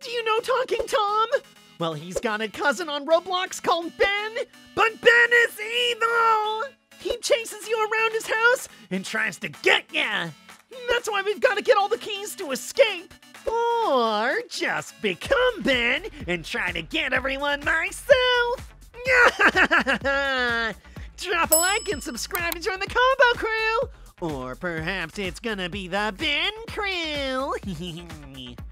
Do you know Talking Tom? Well, he's got a cousin on Roblox called Ben, but Ben is evil! He chases you around his house and tries to get ya! That's why we've got to get all the keys to escape! Or just become Ben and try to get everyone myself! Drop a like and subscribe to join the combo crew! Or perhaps it's gonna be the Ben crew!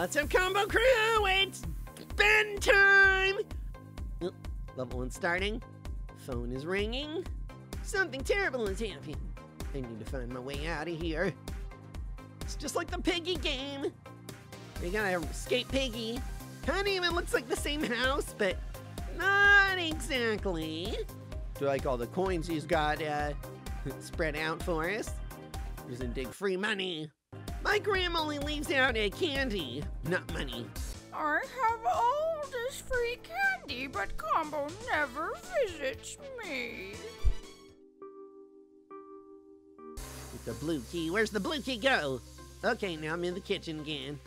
What's up, combo crew? It's Ben time! Level one starting. Phone is ringing. Something terrible is happening. I need to find my way out of here. It's just like the piggy game. We gotta escape piggy. Kinda even looks like the same house, but not exactly. Do like all the coins he's got uh, spread out for us. Using dig free money. My grandma only leaves out a candy, not money. I have all this free candy, but Combo never visits me. With the blue key, where's the blue key go? Okay, now I'm in the kitchen again.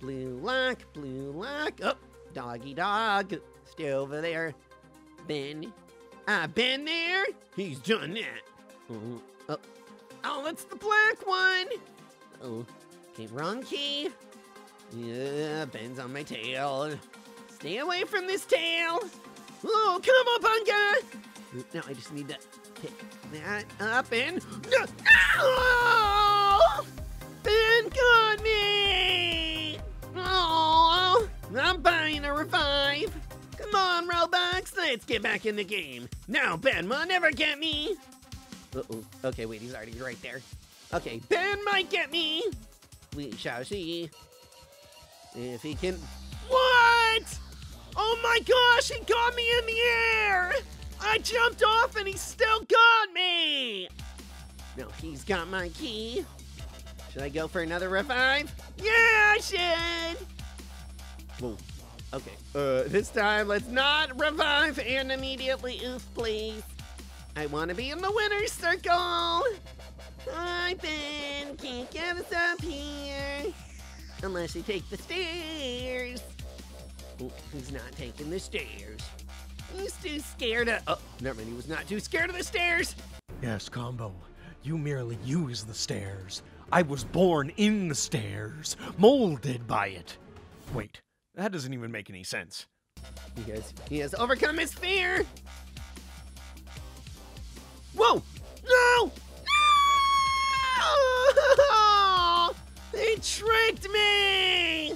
Blue lock, blue lock. Oh, doggy dog. Stay over there. Ben. Ah, Ben there? He's done that. Oh, oh. oh that's the black one. Oh, okay, wrong key. Yeah, Ben's on my tail. Stay away from this tail. Oh, come on, Bunga. No, I just need to pick that up and. No! Ben got me! Oh, I'm buying a revive. Come on, Robux, let's get back in the game. Now, Ben will never get me. Uh-oh. Okay, wait, he's already right there. Okay, Ben might get me. We shall see. If he can... What? Oh my gosh, he got me in the air! I jumped off and he still got me! No, he's got my key. Should I go for another revive? Yeah, I should! Whoa. Okay. Uh, this time, let's not revive and immediately oof, please. I want to be in the winner's circle! Hi, Ben! Can't get us up here! Unless you take the stairs! Oh, he's not taking the stairs. He's too scared of- Oh, never mind, he was not too scared of the stairs! Yes, Combo. You merely use the stairs. I was born in the stairs, molded by it. Wait, that doesn't even make any sense. He has, he has overcome his fear! Whoa! No! No! He tricked me!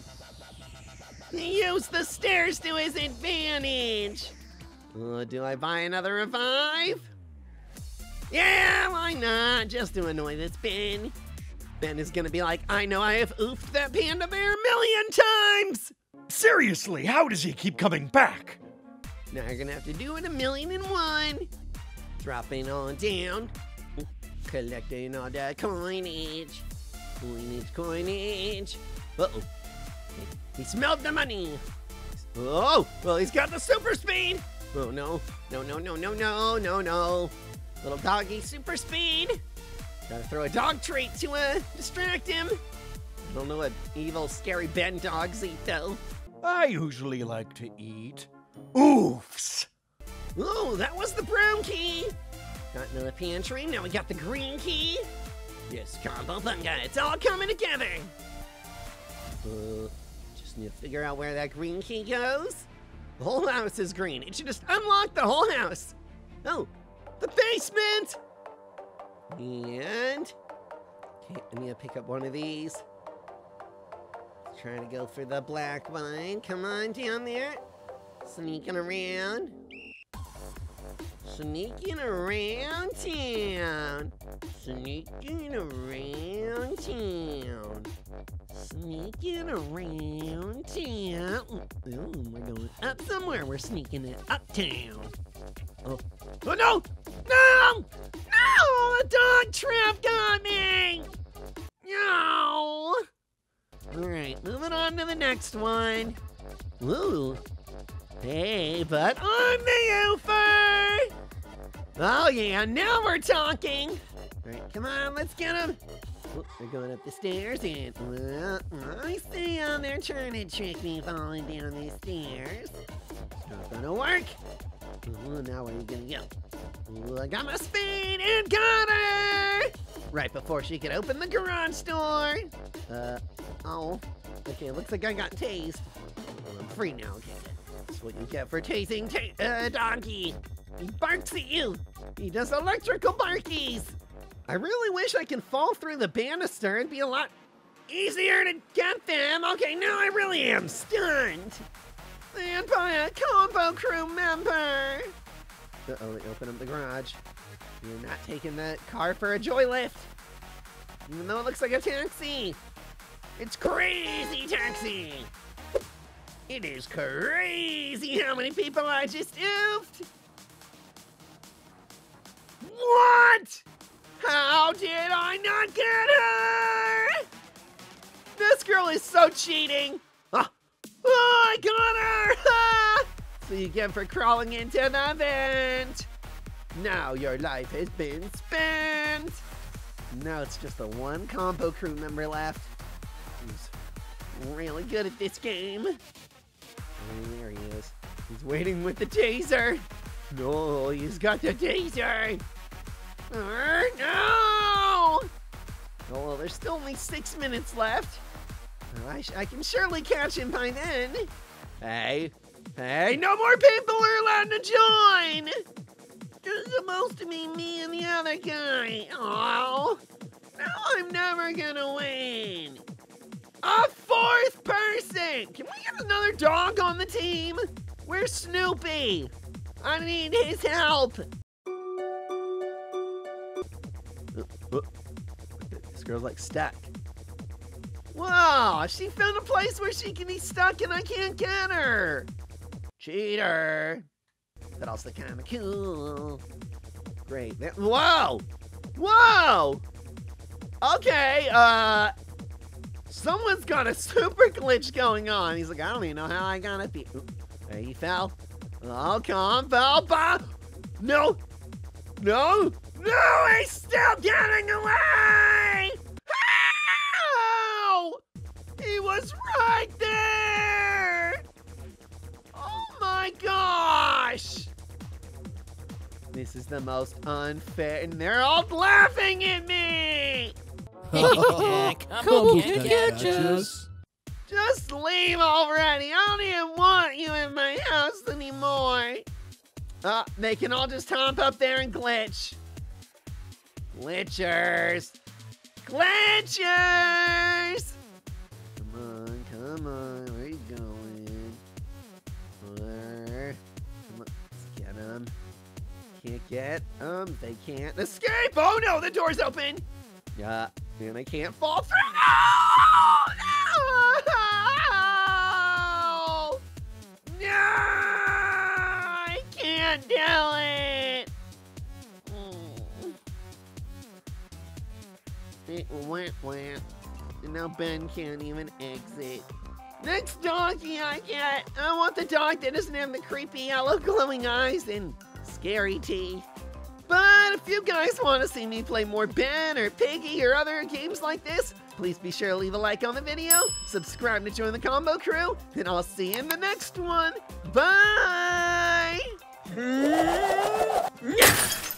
He used the stairs to his advantage! Uh, do I buy another revive? Yeah, why not? Just to annoy this Ben. Ben is gonna be like, I know I have oofed that panda bear a million times! Seriously, how does he keep coming back? Now you're gonna have to do it a million and one. Dropping on down. Collecting all that coinage. Coinage, coinage. Uh-oh. He smelled the money. Oh, well, he's got the super speed. Oh, no. No, no, no, no, no, no, no. Little doggy super speed. Gotta throw a dog treat to uh, distract him. I don't know what evil, scary Ben dogs eat, though. I usually like to eat. Oofs! Oh, that was the brown key. Got another pantry. Now we got the green key. Yes, combo bunga. It's all coming together. Uh, just need to figure out where that green key goes. The whole house is green. It should just unlock the whole house. Oh, the basement. And okay, I need to pick up one of these. Trying to go for the black one. Come on down there. Sneaking around. Sneaking around town. Sneaking around town. Sneaking around town. Oh, we're going up somewhere. We're sneaking it uptown. Oh, oh no! No! No! The dog trap got me! No! Alright, moving on to the next one. Ooh. Hey, but I'm the Oofer! Oh yeah, now we're talking. All right, come on, let's get him. Oh, they're going up the stairs and uh, I see how they're trying to trick me falling down these stairs. Not gonna work. Oh, now where are you gonna go? Oh, I got my speed and got her! Right before she could open the garage door. Uh, oh. Okay, looks like I got tased. Well, I'm free now. Okay, that's what you get for tasing ta- uh, donkey. He barks at you. He does electrical barkies. I really wish I could fall through the banister. It'd be a lot easier to get them. Okay, now I really am stunned. And by a combo crew member. Uh-oh, they open up the garage. You're not taking that car for a joy lift. Even though it looks like a taxi. It's crazy taxi. It is crazy how many people I just oofed. What? How did I not get her? This girl is so cheating. Ah. Oh, I got her! Ah. So you get for crawling into the vent. Now your life has been spent. Now it's just the one combo crew member left. Who's really good at this game. Oh, there he is. He's waiting with the taser. No, he's got the taser. No! Oh, well, there's still only six minutes left. I, I can surely catch him by then. Hey, hey, no more people are allowed to join! It's supposed to be me and the other guy. Oh, now I'm never gonna win. A fourth person! Can we get another dog on the team? Where's Snoopy? I need his help. This girl's like stuck. Wow, she found a place where she can be stuck and I can't get her. Cheater. But also kind of cool. Great. There- Whoa! Whoa! Okay, uh. Someone's got a super glitch going on. He's like, I don't even know how I got. Be- Oop, there he fell. Oh, come, on, fell, bah! No! No! No! He's still getting away! Ow! He was right there! Oh my gosh! This is the most unfair, and they're all laughing at me! Come on, get, get us. Just leave already! I don't even want you in my house anymore! Uh, they can all just hop up there and glitch. Glitchers! Glitchers! Come on, come on, where are you going? Where? Come on, let's get them. Can't get them, they can't escape! Oh no, the door's open! Yeah, and I can't fall through! No! No! No! I can't do it! It went, went. And now Ben can't even exit. Next donkey I get! I want the dog that doesn't have the creepy yellow glowing eyes and scary teeth. But if you guys want to see me play more Ben or Piggy or other games like this, please be sure to leave a like on the video, subscribe to join the combo crew, and I'll see you in the next one. Bye!